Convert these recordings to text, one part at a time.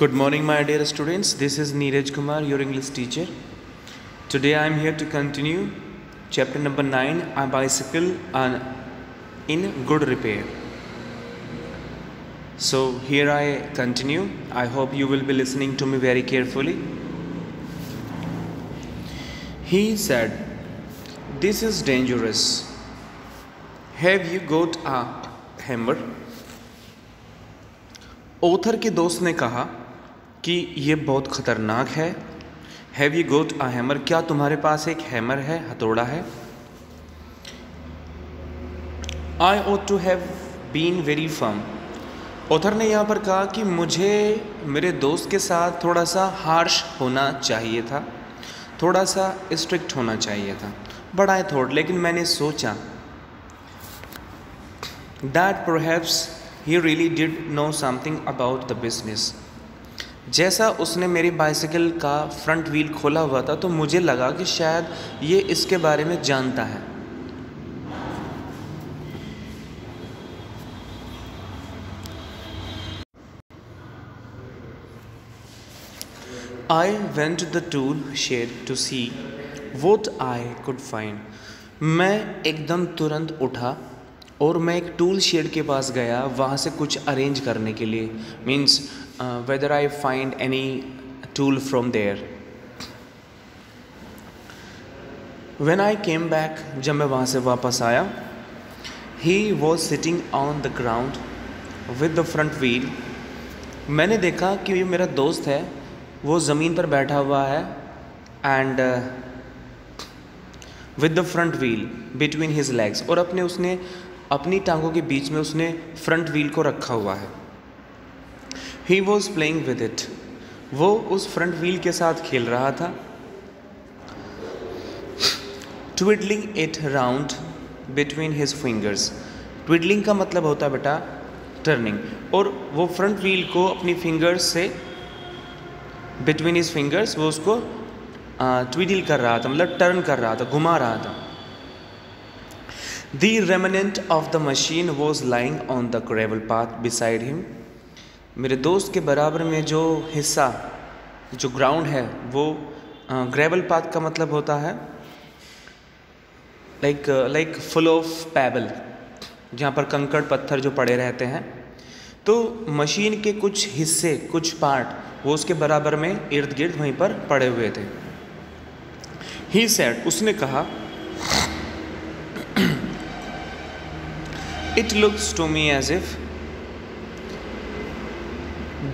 Good morning, my dear students. This is Neeraj Kumar, your English teacher. Today I am here to continue chapter number 9 A bicycle on, in good repair. So, here I continue. I hope you will be listening to me very carefully. He said, This is dangerous. Have you got a hammer? Author के दोस्त ने कहा कि ये बहुत ख़तरनाक है। Have you got a hammer क्या तुम्हारे पास एक हैमर है, हथौड़ा है? I ought to have been very firm author ने यहाँ पर कहा कि मुझे, मेरे दोस्त के साथ थोड़ा सा हार्श होना चाहिए था, थोड़ा सा स्ट्रिक्ट होना चाहिए था। बट आई थॉट लेकिन मैंने सोचा that perhaps he really did know something about the business जैसा उसने मेरी बाइसिकल का फ्रंट व्हील खोला हुआ था तो मुझे लगा कि शायद ये इसके बारे में जानता है। I went the tool shed to see what I could find मैं एकदम तुरंत उठा और मैं एक टूल शेड के पास गया, वहाँ से कुछ अरेंज करने के लिए। Means whether I find any tool from there when I came back जब मैं वहाँ से वापस आया he was sitting on the ground with the front wheel मैंने देखा कि ये मेरा दोस्त है, वो ज़मीन पर बैठा हुआ है and with the front wheel between his legs और अपने उसने, अपनी टांगों के बीच में उसने फ्रंट व्हील को रखा हुआ है। He was playing with it वो उस फ्रंट व्हील के साथ खेल रहा था। Twiddling it round between his fingers twiddling का मतलब होता है बेटा टर्निंग और वो फ्रंट व्हील को अपनी फिंगर्स से बिटवीन हिज फिंगर्स वो उसको ट्विडल कर रहा था मतलब टर्न कर रहा था, घुमा रहा था। The remnant of the machine was lying on the gravel path beside him. मेरे दोस्त के बराबर में जो हिस्सा, जो ग्राउंड है, वो ग्रेवल पाथ का मतलब होता है like like full of pebble जहाँ पर कंकड़ पत्थर जो पड़े रहते हैं। तो मशीन के कुछ हिस्से, कुछ पार्ट वो उसके बराबर में इर्द गिर्द वहीं पर पड़े हुए थे। ही सेड उसने कहा it looks to me as if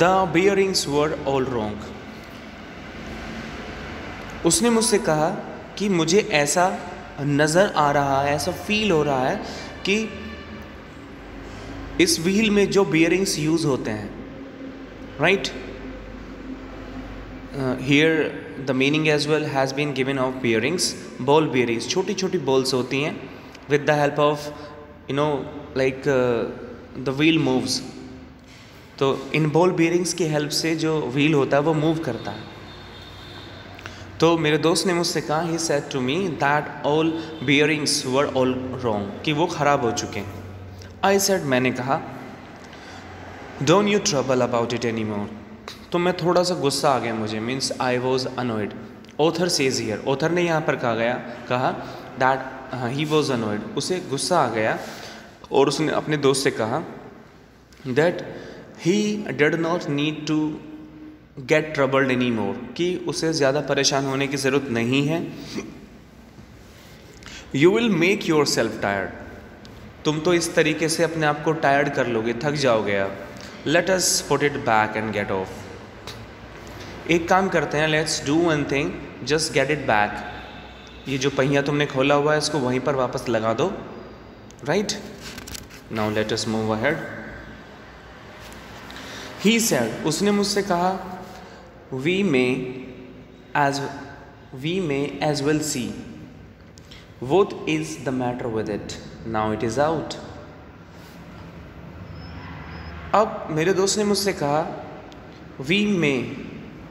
the bearings were all wrong. उसने मुझसे कहा कि मुझे ऐसा नज़र आ रहा है, ऐसा फील हो रहा है कि इस व्हील में जो बियरिंग्स यूज़ होते हैं right here the meaning as well has been given of bearings ball bearings छोटी छोटी बॉल्स होती हैं with the help of you know like the wheel moves तो इन बॉल बियरिंग्स की हेल्प से जो व्हील होता है, वो मूव करता है। तो मेरे दोस्त ने मुझसे कहा he said to me that all bearings were all wrong कि वो ख़राब हो चुके हैं। आई सेट मैंने कहा don't you trouble about it any more तो मैं थोड़ा सा गुस्सा आ गया मुझे means I was annoyed author says here author ने यहाँ पर कहा गया, कहा दैट ही वॉज़ अनोइड उसे गुस्सा आ गया और उसने अपने दोस्त से कहा that he did not need to get troubled any more कि उसे ज़्यादा परेशान होने की ज़रूरत नहीं है। You will make yourself tired तुम तो इस तरीके से अपने आप को टायर्ड कर लोगे, थक जाओगे आप। Let us put it back and get off एक काम करते हैं let's do one thing just get it back ये जो पहिया तुमने खोला हुआ है, इसको वहीं पर वापस लगा दो। Right now let us move ahead he said उसने मुझसे कहा we may as we may as well see what is the matter with it now it is out अब मेरे दोस्त ने मुझसे कहा वी मे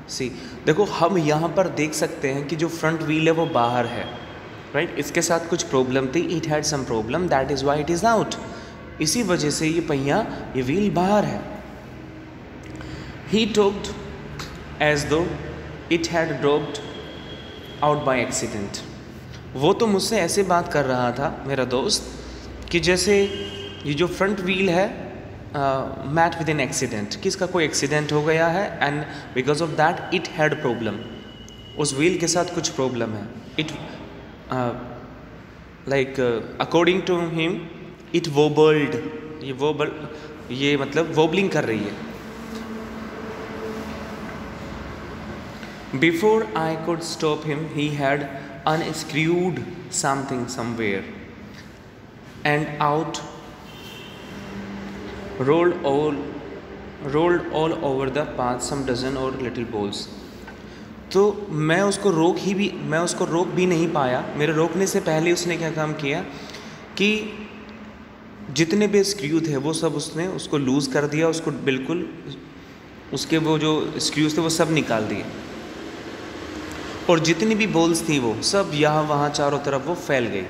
सी देखो, हम यहाँ पर देख सकते हैं कि जो फ्रंट व्हील है वो बाहर है राइट right? इसके साथ कुछ प्रॉब्लम थी। It had some problem that is why it is out इसी वजह से ये पहिया, ये व्हील बाहर है। He talked as though it had dropped out by accident वो तो मुझसे ऐसे बात कर रहा था, मेरा दोस्त, कि जैसे ये जो फ्रंट व्हील है मैट विद इन एक्सीडेंट किसका कोई एक्सीडेंट हो गया है and because of that it had problem उस व्हील के साथ कुछ प्रॉब्लम है. It like according to him it wobbled ये वोबल ये मतलब वोबलिंग कर रही है. Before I could stop him, he had unscrewed something somewhere, and out rolled all rolled all over the path some dozen or little balls. तो मैं उसको रोक ही भी मैं उसको रोक भी नहीं पाया मेरे रोकने से पहले उसने क्या काम किया कि जितने भी स्क्रू थे वो सब उसने उसको लूज़ कर दिया उसको बिल्कुल उसके वो जो स्क्रूज थे वो सब निकाल दिए और जितनी भी बोल्स थी वो सब यहाँ वहाँ चारों तरफ़ वो फैल गई।